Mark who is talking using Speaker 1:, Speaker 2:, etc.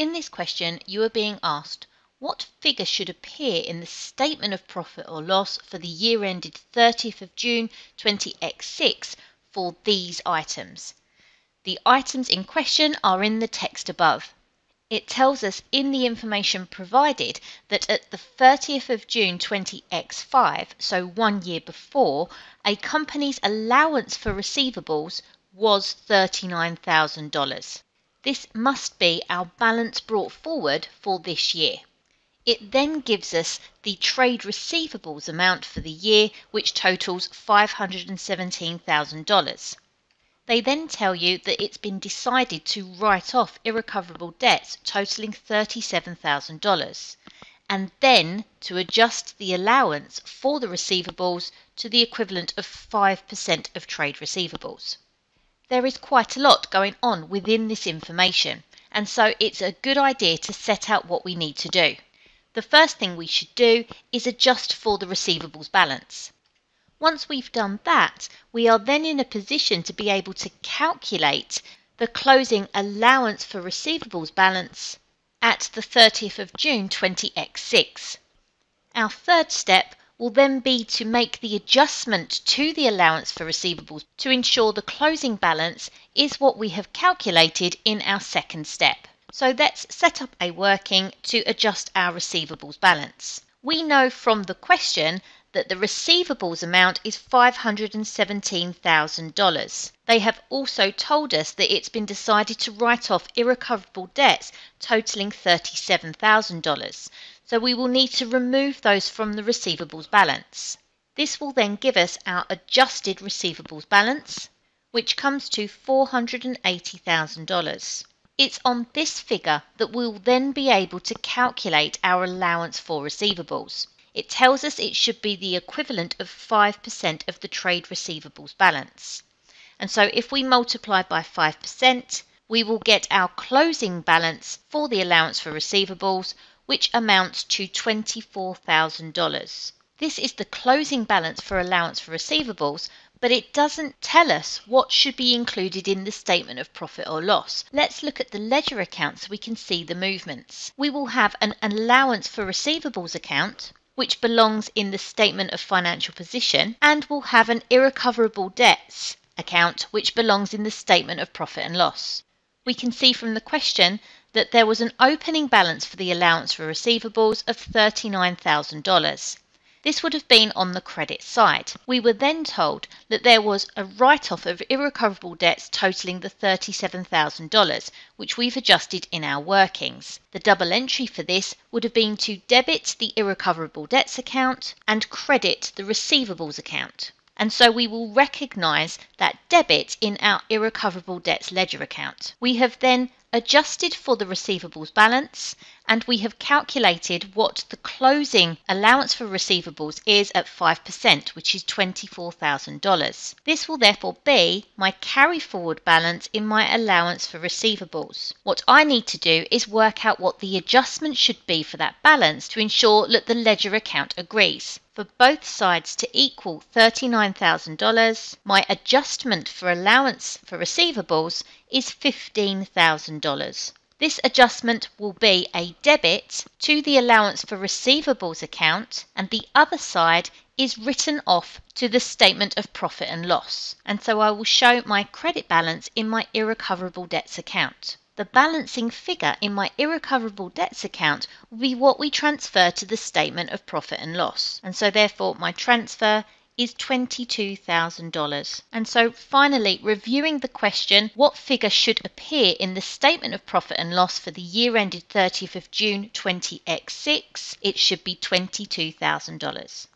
Speaker 1: In this question, you are being asked what figure should appear in the statement of profit or loss for the year ended 30th of June 20x6 for these items. The items in question are in the text above. It tells us in the information provided that at the 30th of June 20x5, so one year before, a company's allowance for receivables was $39,000. This must be our balance brought forward for this year. It then gives us the trade receivables amount for the year, which totals $517,000. They then tell you that it's been decided to write off irrecoverable debts totaling $37,000 and then to adjust the allowance for the receivables to the equivalent of 5% of trade receivables. There is quite a lot going on within this information, and so it's a good idea to set out what we need to do. The first thing we should do is adjust for the receivables balance. Once we've done that, we are then in a position to be able to calculate the closing allowance for receivables balance at the 30th of June 20x6. Our third step will then be to make the adjustment to the allowance for receivables to ensure the closing balance is what we have calculated in our second step. So let's set up a working to adjust our receivables balance. We know from the question that the receivables amount is $517,000. They have also told us that it's been decided to write off irrecoverable debts totaling $37,000. So we will need to remove those from the receivables balance. This will then give us our adjusted receivables balance, which comes to $480,000. It's on this figure that we'll then be able to calculate our allowance for receivables. It tells us it should be the equivalent of 5% of the trade receivables balance. And so if we multiply by 5%, we will get our closing balance for the allowance for receivables, which amounts to $24,000. This is the closing balance for allowance for receivables, but it doesn't tell us what should be included in the statement of profit or loss. Let's look at the ledger account so we can see the movements. We will have an allowance for receivables account, which belongs in the statement of financial position, and will have an irrecoverable debts account, which belongs in the statement of profit and loss. We can see from the question that there was an opening balance for the allowance for receivables of $39,000. This would have been on the credit side. We were then told that there was a write off of irrecoverable debts totaling the $37,000, which we've adjusted in our workings. The double entry for this would have been to debit the irrecoverable debts account and credit the receivables account. And so we will recognise that debit in our irrecoverable debts ledger account. We have then adjusted for the receivables balance, and we have calculated what the closing allowance for receivables is at 5%, which is $24,000. This will therefore be my carry forward balance in my allowance for receivables. What I need to do is work out what the adjustment should be for that balance to ensure that the ledger account agrees for both sides to equal $39,000, my adjustment for allowance for receivables is $15,000. This adjustment will be a debit to the allowance for receivables account, and the other side is written off to the statement of profit and loss. And so I will show my credit balance in my irrecoverable debts account the balancing figure in my irrecoverable debts account will be what we transfer to the statement of profit and loss. And so therefore my transfer is $22,000. And so finally, reviewing the question, what figure should appear in the statement of profit and loss for the year ended 30th of June 20x6? It should be $22,000.